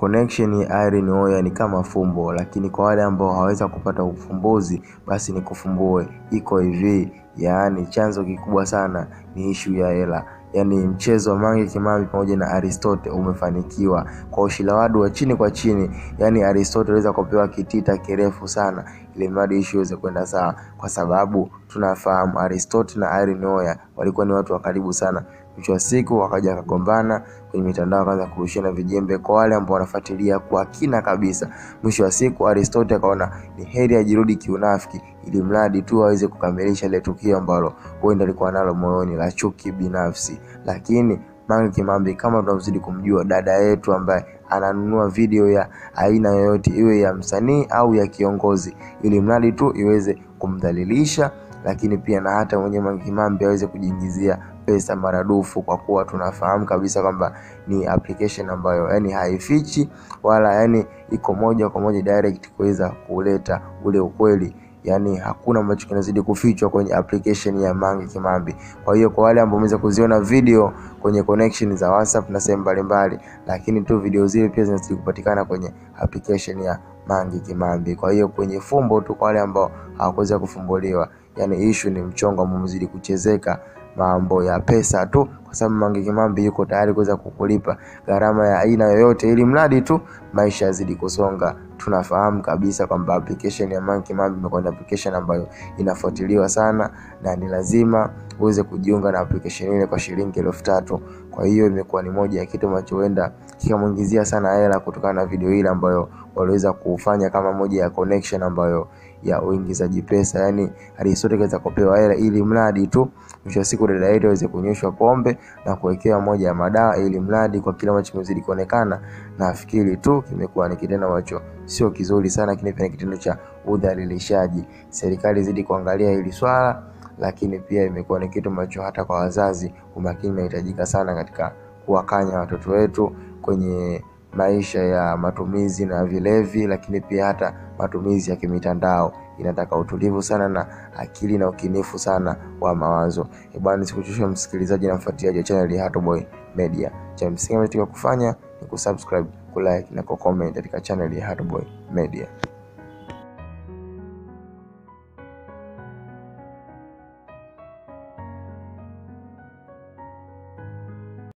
connection ya iron oya ni kama fumbo, lakini kwa wale ambao hawaweza kupata ufumbuzi, basi nikufumbue. Iko hivi, yaani chanzo kikubwa sana ni ishu ya hela. Yaani mchezo wa Mange Kimambi pamoja na Aristote umefanikiwa kwa ushilawadu wa chini kwa chini. yani Aristote aliweza kupewa kitita kirefu sana ili mradi ishu iweze kwenda sawa, kwa sababu tunafahamu Aristote na Irene walikuwa ni watu wa karibu sana. Mwisho wa siku wakaja wakagombana kwenye mitandao, akaanza kurushiana vijembe. Kwa wale ambao wanafuatilia kwa kina kabisa, mwisho wa siku Aristote akaona ni heri ajirudi kiunafiki, ili mradi tu aweze kukamilisha ile tukio ambalo huenda alikuwa nalo moyoni la chuki binafsi. Lakini Mange Kimambi kama tunavyozidi kumjua, dada yetu ambaye ananunua video ya aina yoyote, iwe ya msanii au ya kiongozi, ili mradi tu iweze kumdhalilisha, lakini pia na hata mwenye Mange Kimambi aweze kujiingizia pesa maradufu, kwa kuwa tunafahamu kabisa kwamba ni application ambayo yani haifichi wala yani iko moja kwa moja direct kuweza kuleta ule ukweli yani hakuna ambacho kinazidi kufichwa kwenye application ya Mange Kimambi. Kwa hiyo kwa wale ambao wameweza kuziona video kwenye connection za WhatsApp na sehemu mbalimbali, lakini tu video zile pia zinazidi kupatikana kwenye application ya Mange Kimambi. Kwa hiyo kwenye fumbo tu, kwa wale ambao hawakuweza kufumbuliwa, yani issue ni mchongo ambao umezidi kuchezeka mambo ya pesa tu, kwa sababu Mange Kimambi yuko tayari kuweza kukulipa gharama ya aina yoyote, ili mradi tu maisha yazidi kusonga. Tunafahamu kabisa kwamba application ya Mange Kimambi imekuwa ni application ambayo inafuatiliwa sana, na ni lazima uweze kujiunga na application ile kwa shilingi elfu tatu. Kwa hiyo imekuwa ni moja ya kitu ambacho huenda kikamuingizia sana hela kutokana na video ile ambayo waliweza kufanya kama moja ya connection ambayo ya uingizaji pesa, yani alisote kaweza kupewa hela ili mradi tu mwisho wa siku dada yetu aweze kunyoshwa pombe na kuwekewa moja ya madawa, ili mradi kwa kile ambacho kimezidi kuonekana, nafikiri tu kimekuwa ni kitendo ambacho sio kizuri sana, lakini pia ni kitendo cha udhalilishaji. Serikali zidi kuangalia hili swala, lakini pia imekuwa ni kitu ambacho hata kwa wazazi umakini unahitajika sana katika kuwakanya watoto wetu kwenye maisha ya matumizi na vilevi, lakini pia hata matumizi ya kimitandao. Inataka utulivu sana na akili na ukinifu sana wa mawazo. Bwana, nisikuchoshe msikilizaji na mfuatiliaji wa channel ya Hatoboy Media. Cha msingi ambacho kufanya ni kusubscribe, kulike na kucomment katika channel ya Hatoboy Media.